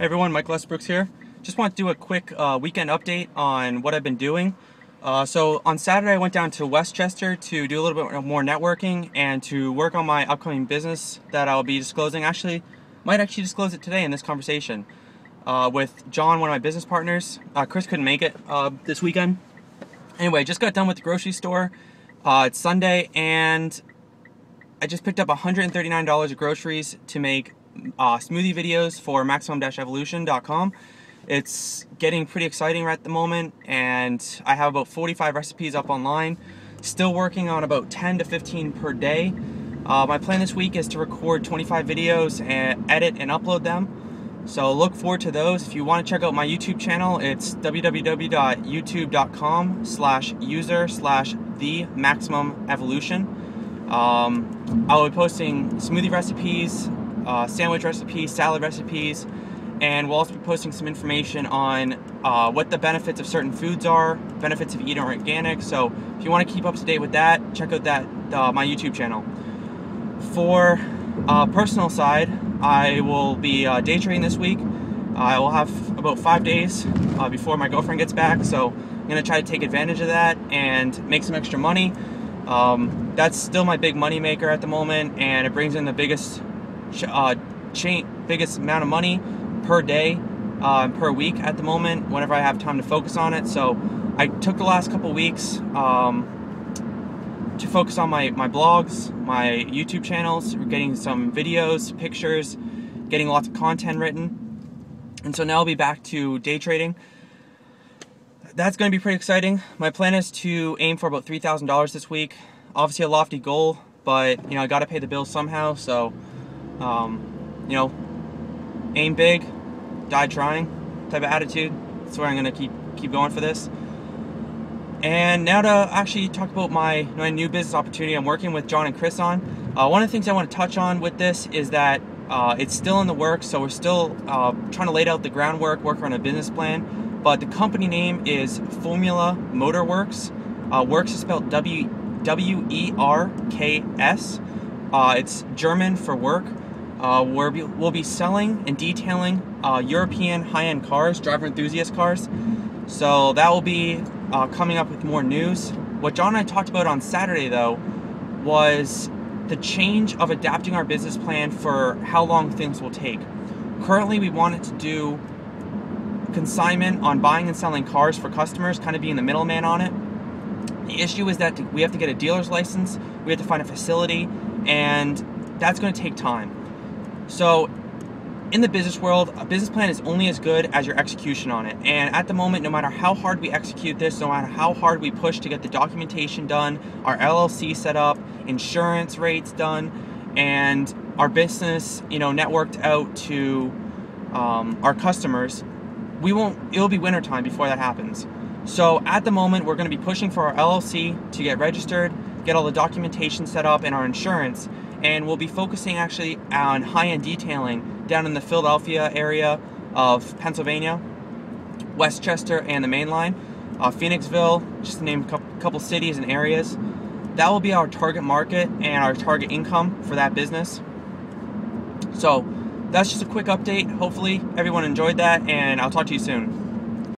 Hey everyone, Mike Estabrooks here. Just want to do a quick uh, weekend update on what I've been doing. Uh, so on Saturday I went down to West Chester to do a little bit more networking and to work on my upcoming business that I'll be disclosing. Actually, might actually disclose it today in this conversation uh, with John, one of my business partners. Uh, Chris couldn't make it uh, this weekend. Anyway, just got done with the grocery store. Uh, it's Sunday and I just picked up $139 of groceries to make uh, smoothie videos for maximum-evolution.com. It's getting pretty exciting right at the moment, and I have about 45 recipes up online. Still working on about 10 to 15 per day. Uh, my plan this week is to record 25 videos and edit and upload them. So look forward to those. If you want to check out my YouTube channel, it's www.youtube.com slash user slash the maximum evolution. Um, I will be posting smoothie recipes, uh, sandwich recipes, salad recipes, and we'll also be posting some information on uh, what the benefits of certain foods are, benefits of eating organic. So if you want to keep up to date with that, check out that uh, my YouTube channel. For uh, personal side, I will be uh, day trading this week. I will have about five days uh, before my girlfriend gets back, so I'm gonna try to take advantage of that and make some extra money. Um, that's still my big money maker at the moment, and it brings in the biggest uh, biggest amount of money per day, uh, per week at the moment. Whenever I have time to focus on it, so I took the last couple weeks um, to focus on my my blogs, my YouTube channels, getting some videos, pictures, getting lots of content written, and so now I'll be back to day trading. That's going to be pretty exciting. My plan is to aim for about three thousand dollars this week. Obviously, a lofty goal, but you know I got to pay the bills somehow. So um, you know, aim big, die trying type of attitude. That's where I'm gonna keep keep going for this. And now to actually talk about my, my new business opportunity I'm working with John and Chris on. Uh, one of the things I want to touch on with this is that uh, it's still in the works, so we're still uh, trying to lay out the groundwork, work on a business plan. But the company name is Formula Motor Werks. Uh, works is spelled W W E R K S. Uh, it's German for work uh, where we'll be selling and detailing uh, European high-end cars, driver enthusiast cars. So that will be uh, coming up with more news. What John and I talked about on Saturday, though, was the change of adapting our business plan for how long things will take. Currently, we wanted to do consignment on buying and selling cars for customers, kind of being the middleman on it. The issue is that we have to get a dealer's license, we have to find a facility, and that's going to take time. So, in the business world, a business plan is only as good as your execution on it. And at the moment, no matter how hard we execute this, no matter how hard we push to get the documentation done, our LLC set up, insurance rates done, and our business, you know, networked out to um, our customers, we won't. It'll be wintertime before that happens. So at the moment, we're going to be pushing for our LLC to get registered, get all the documentation set up, and our insurance and we'll be focusing actually on high-end detailing down in the Philadelphia area of Pennsylvania, West Chester, and the Main Line, uh, Phoenixville, just to name a couple cities and areas. That will be our target market and our target income for that business. So that's just a quick update. Hopefully everyone enjoyed that, and I'll talk to you soon.